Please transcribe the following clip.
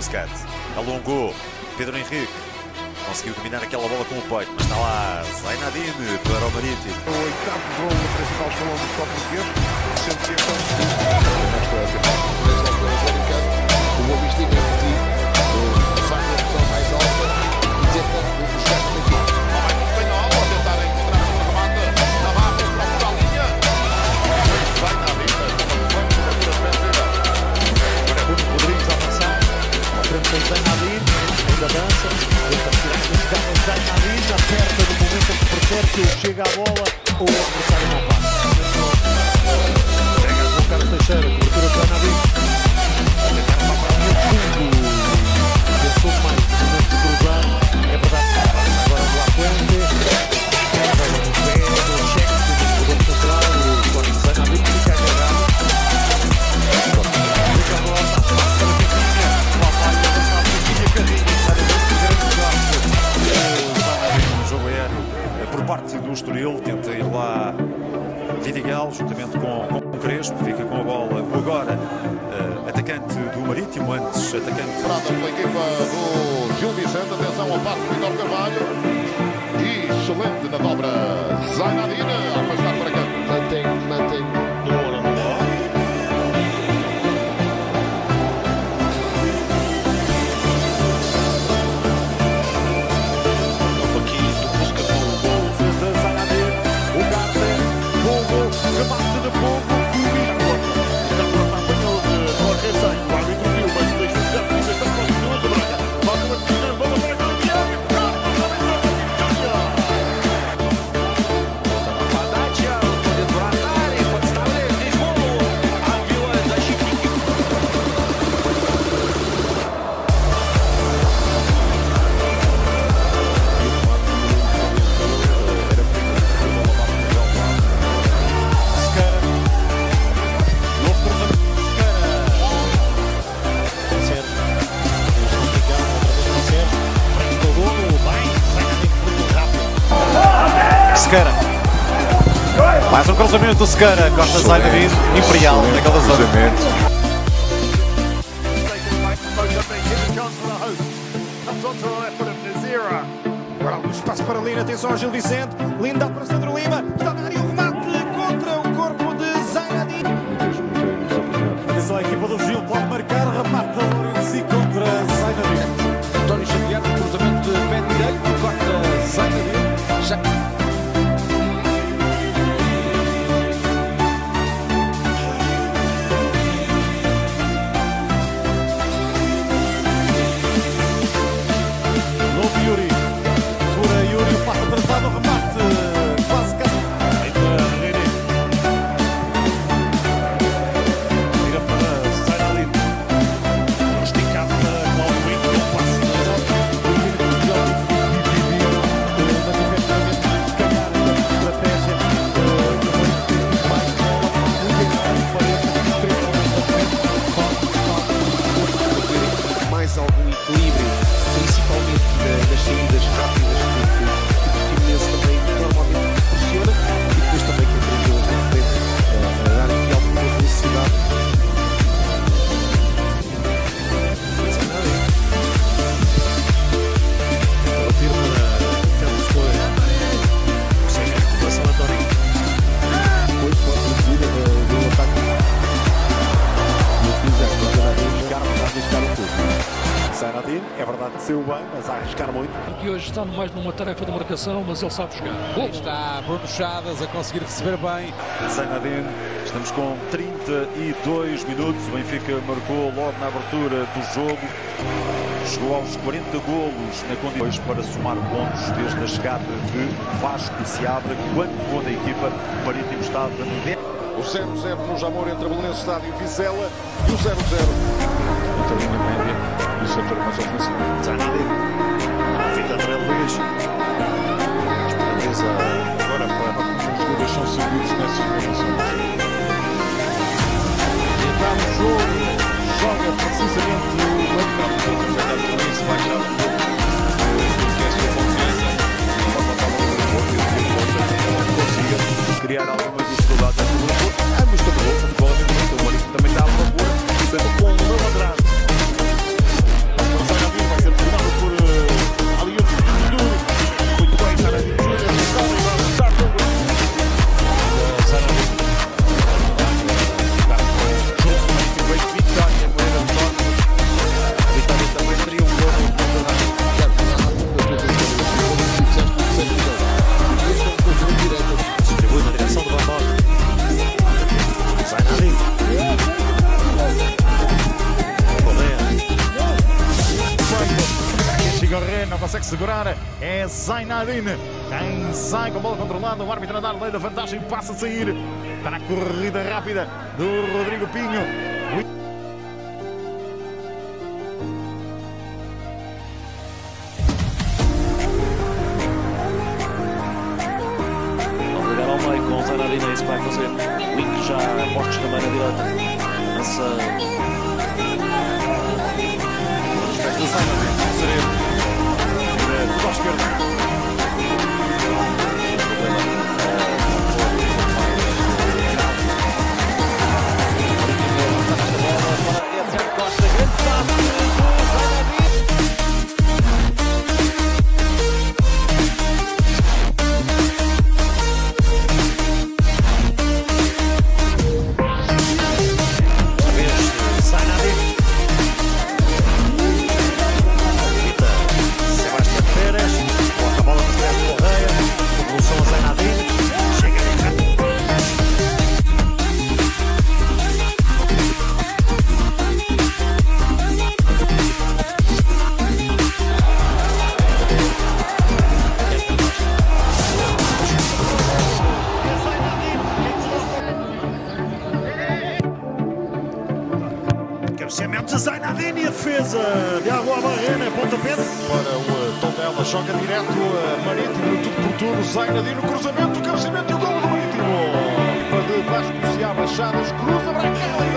Muscat. Alongou. Pedro Henrique. Conseguiu dominar aquela bola com o peito, mas está lá Zainadine para o Marítimo. O oitavo gol no principal escalão do futebol português, sendo que este O percebe ele chega à bola, o adversário não passa. Crespo, fica com a bola. O agora eh, atacante do Marítimo, antes atacante Entrada pela equipa do Gil Vicente. Atenção ao passo do Vitor Carvalho. E excelente na dobra Zainadine. A afastar para cá. Mantém, mantém Mais um cruzamento do Sequeira, Costa Zainadine, Imperial, naquela zona. Agora algum espaço para Lina, atenção ao Gil Vicente, linda para Sandro Lima, está na área o remate contra o corpo de Zainadine. Atenção à equipa do Gil, pode marcar, remate da Lourenço contra Zainadine. António Xavier, cruzamento de pé direito, corta Zainadine. Já- Saiu bem, mas a arriscar muito. que hoje está mais numa tarefa de marcação, mas ele sabe jogar. Aí está Bruno Chadas a conseguir receber bem. Zainadine, estamos com 32 minutos. O Benfica marcou logo na abertura do jogo. Chegou aos 40 golos na condição para somar pontos desde a chegada de Vasco Seabra, quando quando a equipa o Marítimo 10. O 0-0 no Jamor entre Belenense Estádio e Vizela. E o 0-0 Muita linha média do setor mais ofensivo. Zainadine. Fita André Luiz. Beleza agora para os jogadores são seguros nessas condições. Está no jogo, joga precisamente o meio campo. Já está com isso, baixa um pouco. Que é a sua confiança. Vai botar a bola no corpo e o consiga criar alguma segurar é Zainadine. Quem sai com a bola controlada, o árbitro a dar lei da vantagem passa a sair. Está na corrida rápida do Rodrigo Pinho. Com o Zanadina, isso vai fazer. Wink já postos na meia direita. Lança. Vira para De Zainadine e a defesa de Água Barrena, pontapé. Para o Tondela, joga direto a Marítimo, tudo por tudo. Zainadine, cruzamento, cabeceamento e o gol do Marítimo. Para de Vasco Ciá, Baixadas, cruz.